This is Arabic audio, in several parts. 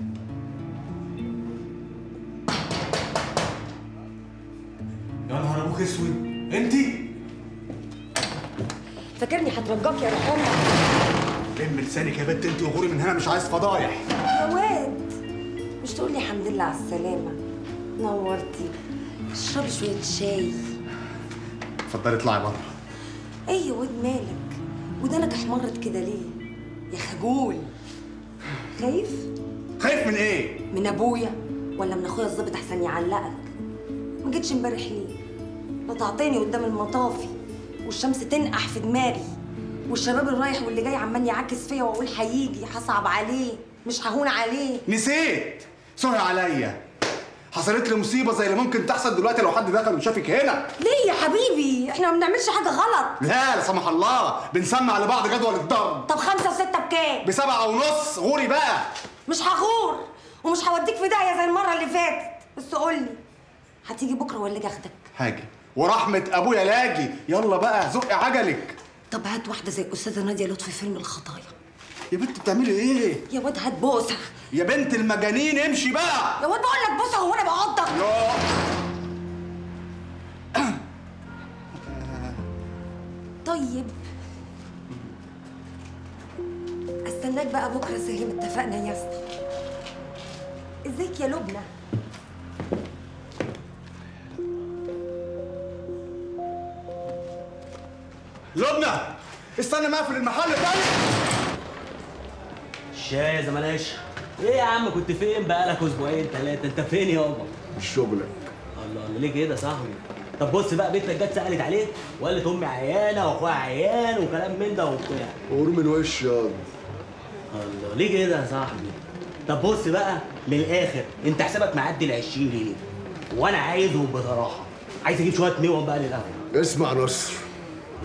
يا نهار أبوك أسود. أنتي؟ فاكرني هترجاك يا رحمة. لم لسانك يا بنت انت وغوري من هنا مش عايز فضايح. يا واد مش تقول لي الحمد لله على السلامة؟ نورتي. اشربي شوية شاي. اتفضلي اطلعي بره. إيه يا واد مالك؟ ودانك احمرت كده ليه؟ يا خجول. خايف؟ خايف من إيه؟ من أبويا ولا من أخويا الظابط أحسن يعلقك؟ ما جيتش امبارح ليه؟ قطعتني قدام المطافي والشمس تنقح في دماغي والشباب اللي رايح واللي جاي عمال يعاكس فيا وأقول هيجي هصعب عليه مش ههون عليه. نسيت! سوري عليا. حصلت لي مصيبة زي اللي ممكن تحصل دلوقتي لو حد دخل وشافك هنا. ليه يا حبيبي؟ إحنا ما بنعملش حاجة غلط. لا لا سمح الله. بنسمع لبعض جدول الضرب. طب خمسة وستة بكام؟ بسبعة ونص. غوري بقى. مش هغور ومش هوديك في داهية زي المرة اللي فاتت. بس قول لي هتيجي بكرة ولا أجي أخدك؟ هاجي. ورحمة أبويا لاجي. يلا بقى زق عجلك. طب هات واحدة زي الأستاذة نادية لطفي فيلم الخطايا. يا بنت بتعملي إيه؟ يا واد هات بوسة. يا بنت المجانين امشي بقى. يا واد بقول لك بوسة هو أنا بعضك يا. طيب. استناك بقى بكرة زي ما اتفقنا يا اسطى. ازيك يا لبنى؟ لبنى استنى ما اقفل المحل تاني الشاي يا زملاش. إيه يا عم كنت فين بقالك أسبوعين ثلاثة انت فين يابا؟ شغلك. الله الله ليه كده يا صاحبي؟ طب بص بقى بنتك جت سألت عليك وقالت امي عيانة وأخويا عيان وكلام من ده وبتاع. قور من وش ياض الله. ليه كده يا صاحبي؟ طب بص بقى من الآخر أنت حسابك معدي ال 20 جنيه وأنا عايزهم بصراحة. عايز أجيب شوية ميوة بقى للقهوه اسمع نصر.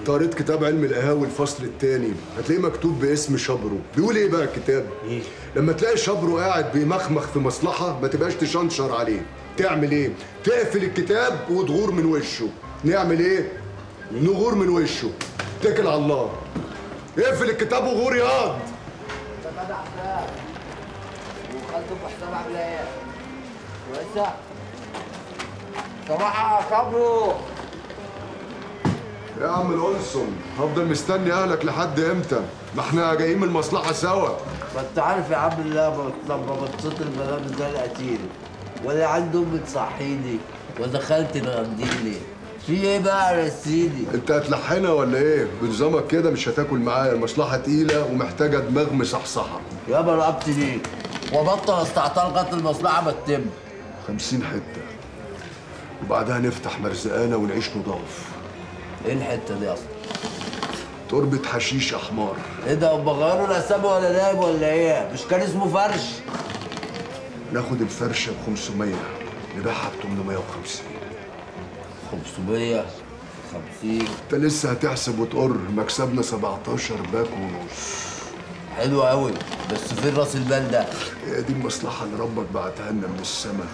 قريت كتاب علم القهاوي الفصل الثاني هتلاقيه مكتوب باسم شبرو. بيقول إيه بقى الكتاب؟ إيه؟ لما تلاقي شبرو قاعد بيمخمخ في مصلحة ما تبقاش تشنشر عليه. تعمل إيه؟ تقفل الكتاب وتغور من وشه. نعمل إيه؟ نغور من وشه. اتكل على الله. اقفل الكتاب وغور ياض. عامله إيه؟ كويسة؟ صباح صبرو يا عم الأنسم هفضل مستني أهلك لحد إمتى ما إحنا جايين من المصلحة سوا ما أنت عارف يا عم الله لما بتصيت البرامج زي القتيل ولا عندي امي تصحيني ولا خالتي تغديني في إيه بقى يا سيدي؟ أنت هتلحنها ولا إيه بنظامك كده مش هتاكل معايا المصلحة تقيلة ومحتاجة دماغ مصحصحة يابا رقبتي ليه؟ وبطل استعطال لغايه المصلحه ما تتم خمسين حتة. وبعدها نفتح مرزقانه ونعيش نضاف. إيه الحتة دي أصلا؟ تربة حشيش أحمر. إيه ده هم غيروا الاسامي ولا نايب ولا إيه؟ مش كان اسمه فرش؟ ناخد الفرشة ب 500 نبيعها ب 850 550 انت لسه هتحسب وتقر مكسبنا 17 باك ونص. حلو قوي بس فين راس المال ده؟ هي دي المصلحة اللي ربك بعتها لنا من السما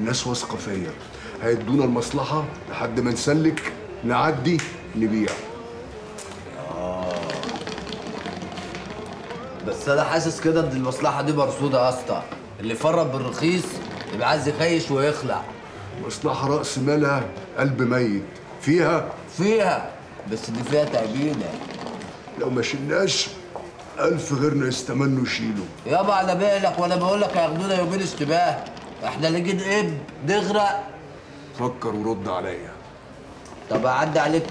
الناس واثقة فيا. هيدونا المصلحة لحد ما نسلك نعدي نبيع. بس أنا حاسس كده إن المصلحة دي مرصودة يا اسطى. اللي يفرط بالرخيص يبقى عايز يخيش ويخلع. مصلحة رأس مالها قلب ميت. فيها؟ فيها بس دي فيها تعبينه لو ما شلناش ألف غيرنا يستمنوا يشيلوا يابا على بالك وأنا بقول لك هياخدونا يومين اشتباه إحنا جينا إب نغرق. فكر ورد عليا. طب اعدي عليك.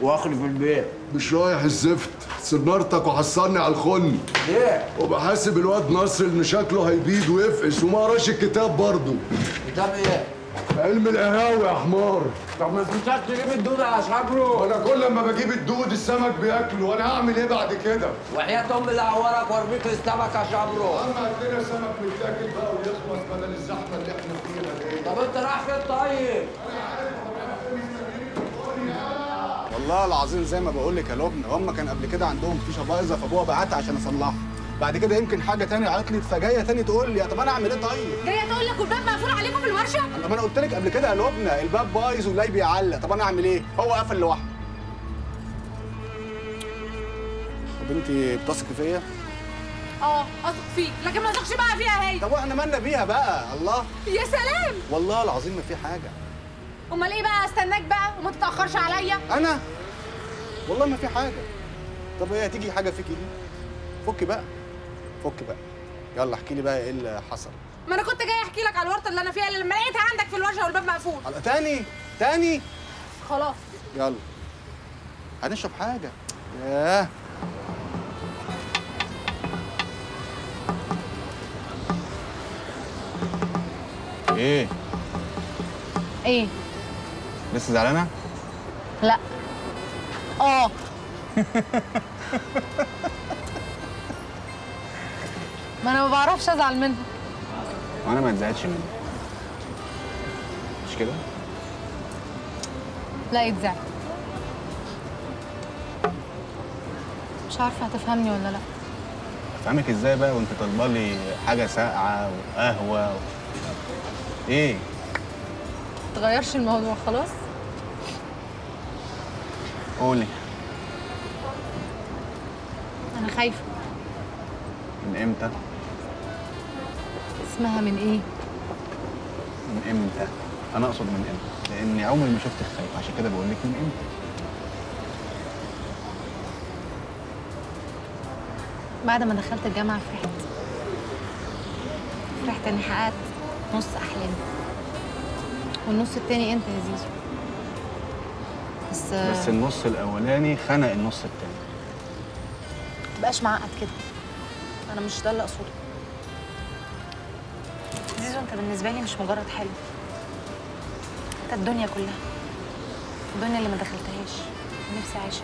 واخلي في البيت مش رايح الزفت. سنارتك وحصلني على الخن. ليه؟ وبحاسب الواد نصر إن شكله هيبيد ويفقس وما قراش الكتاب برضه. كتاب إيه؟ علم القهاوي يا حمار. طب ما تنساش تجيب الدودة يا شبرو وأنا كل لما بجيب الدود السمك بياكله وأنا هعمل إيه بعد كده؟ وحياة امي اللي عورك وارميك السمك يا شبرو عم عندنا سمك متاكل بقى ويخلص بدل الزحمة اللي إحنا فيها دي. طب أنت رايح فين طيب؟ والله العظيم زي ما بقول لك يا لبنى هم كان قبل كده عندهم فيشه بايظه فابوها بعتها عشان أصلحها. بعد كده يمكن حاجة تانية عطلت فجاية تاني تقول لي طب أنا أعمل إيه طيب؟ جاية تقول لك والباب مقفول عليكم في الورشه طب أنا قلت لك قبل كده يا لبنى الباب بايظ واللاي بيعلق طب أنا أعمل إيه؟ هو قفل لوحده. طب انت بتثقي فيا؟ آه أثق فيك لكن ما أثقش بقى فيها هي طب وإحنا مالنا بيها بقى؟ الله. يا سلام. والله العظيم ما في حاجة. أمال إيه بقى؟ أستناك بقى وما تتأخرش عليا. أنا؟ والله ما في حاجة. طب هي تيجي حاجة فيكي دي؟ فكي بقى. فكي بقى. يلا احكي لي بقى إيه اللي حصل. ما أنا كنت جاي احكي لك على الورطة اللي أنا فيها اللي لما لقيتها عندك في الورشة والباب مقفول. على تاني؟ تاني؟ خلاص. يلا. هنشرب حاجة. ياه. إيه؟ إيه؟ لسه زعلانة؟ لا. آه. ما أنا ما بعرفش ازعل منها وأنا ما اتزعلتش منك مش كده؟ لا يتزعل. مش عارفة هتفهمني ولا لا. افهمك إزاي بقى وانت طالبة لي حاجة ساقعة وقهوة و... إيه؟ تغيرش الموضوع خلاص؟ قولي. أنا خايفة. من إمتى؟ اسمها من إيه؟ من إمتى؟ أنا أقصد من إمتى؟ لأني عمري ما شفتك خايف عشان كده بقول لك من إمتى. بعد ما دخلت الجامعة فرحت. فرحت إني حققت نص أحلامي. والنص التاني انت يا زيزو؟ بس بس النص الأولاني خنق النص التاني. متبقاش معقد كده. أنا مش ده اللي أقصده. انت بالنسبة لي مش مجرد حلم. انت الدنيا كلها. الدنيا اللي ما دخلتهاش. ونفسي اعيشها.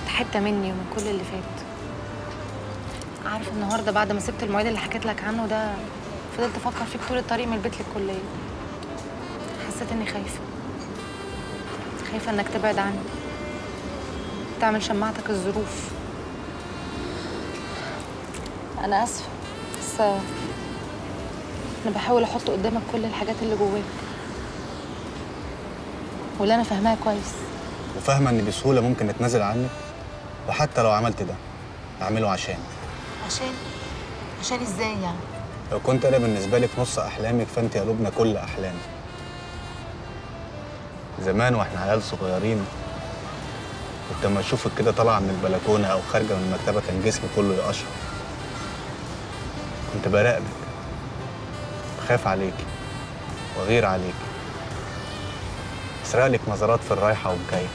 انت حتة مني ومن كل اللي فات. عارف النهارده بعد ما سبت المعيد اللي حكيت لك عنه ده فضلت أفكر فيك طول الطريق من البيت للكليه. حسيت اني خايفة. خايفة انك تبعد عني. تعمل شماعتك الظروف. أنا اسفة. بس أنا بحاول أحط قدامك كل الحاجات اللي جواك. واللي أنا فاهماها كويس. وفاهمة إن بسهولة ممكن اتنازل عنك وحتى لو عملت ده أعمله عشان. عشان؟ عشان إزاي يعني؟ لو كنت أنا بالنسبة لك نص أحلامك فأنت يا لبنى كل احلامي زمان وإحنا عيال صغيرين كنت لما أشوفك كده طالعة من البلكونة أو خارجة من المكتبه كان جسمي كله يقشعر. كنت براقبك. بخاف عليكي واغير عليكي اسرق لك نظرات في الرايحة والجاية.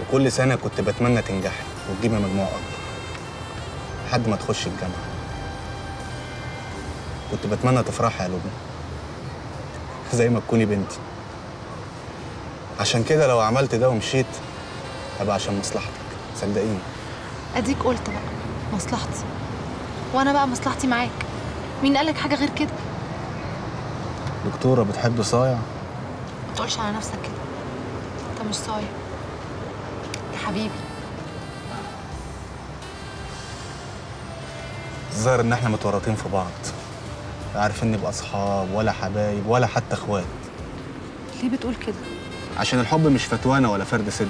وكل سنة كنت بتمنى تنجحي وتجيبي مجموع أكبر لحد ما تخشي الجامعة. كنت بتمنى تفرحي يا لبنى زي ما تكوني بنتي. عشان كده لو عملت ده ومشيت هبقى عشان مصلحتك صدقيني. أديك قلت بقى مصلحتي. وأنا بقى مصلحتي معاك. مين قالك حاجة غير كده؟ دكتورة بتحب صايع؟ ما تقولش على نفسك كده. انت مش صايع. يا حبيبي. الظاهر إن إحنا متورطين في بعض. لا عارفين نبقى أصحاب ولا حبايب ولا حتى إخوات. ليه بتقول كده؟ عشان الحب مش فتوانة ولا فرد صدر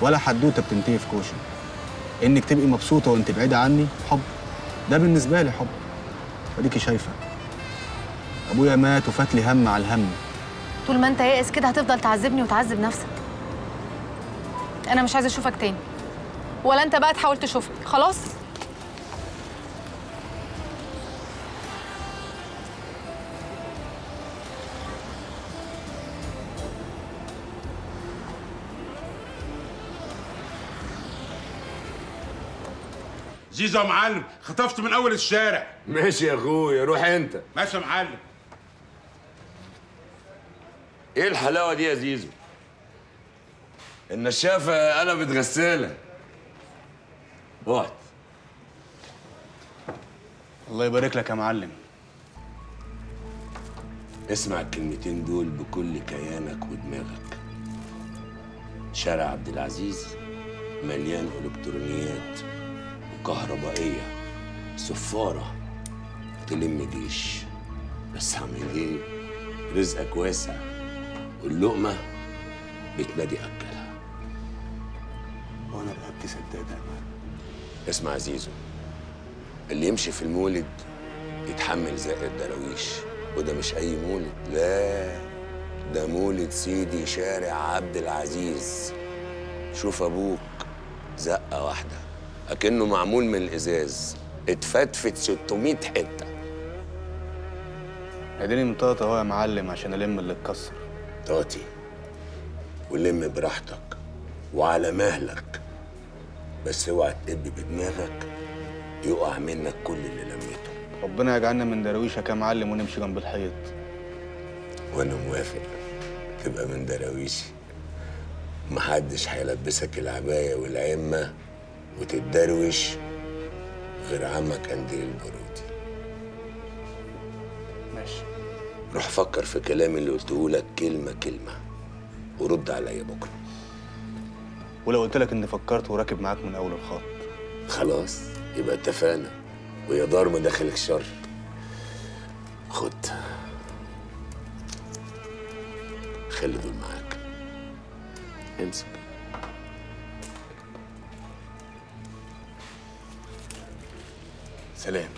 ولا حدوتة بتنتهي في كوشة. إنك تبقي مبسوطة وأنت بعيدة عني حب. ده بالنسبة لي حب. اديكي شايفة. أبويا مات وفات لي هم على الهم. طول ما أنت يائس كده هتفضل تعذبني وتعذب نفسك. أنا مش عايزة أشوفك تاني. ولا أنت بقى تحاول تشوفني. خلاص؟ زيزو يا معلم خطفت من أول الشارع. ماشي يا أخويا روح أنت. ماشي يا معلم. إيه الحلاوة دي يا زيزو؟ النشافه قلبت غسالة. رحت الله يبارك لك يا معلم. اسمع الكلمتين دول بكل كيانك ودماغك. شارع عبد العزيز مليان إلكترونيات. وكهربائيه صفارة تلم جيش بس هعمل إيه؟ رزقك واسع واللقمة بتنادي أكلها. وأنا ست سدادة اسمع يا زيزو اللي يمشي في المولد يتحمل زق الدراويش وده مش أي مولد. لا ده مولد سيدي شارع عبد العزيز. شوف أبوك زقة واحدة. أكنه معمول من الإزاز. اتفتفت 600 حتة. أديني مطاطا أهو يا معلم عشان ألم اللي اتكسر. طاطي ولم براحتك وعلى مهلك. بس اوعى تقب بدماغك يقع منك كل اللي لميته. ربنا يجعلنا من دراويشك يا معلم ونمشي جنب الحيط. وأنا موافق تبقى من دراويشي محدش هيلبسك العباية والعمة. وتتدروش غير عمك قنديل البارودي ماشي. روح فكر في كلامي اللي قلته لك كلمة كلمة ورد عليا بكرة. ولو قلت لك إني فكرت وراكب معاك من أول الخط. خلاص يبقى اتفقنا. ويا دار ما داخلك شر. خد. خلي دول معاك. امسك. سلام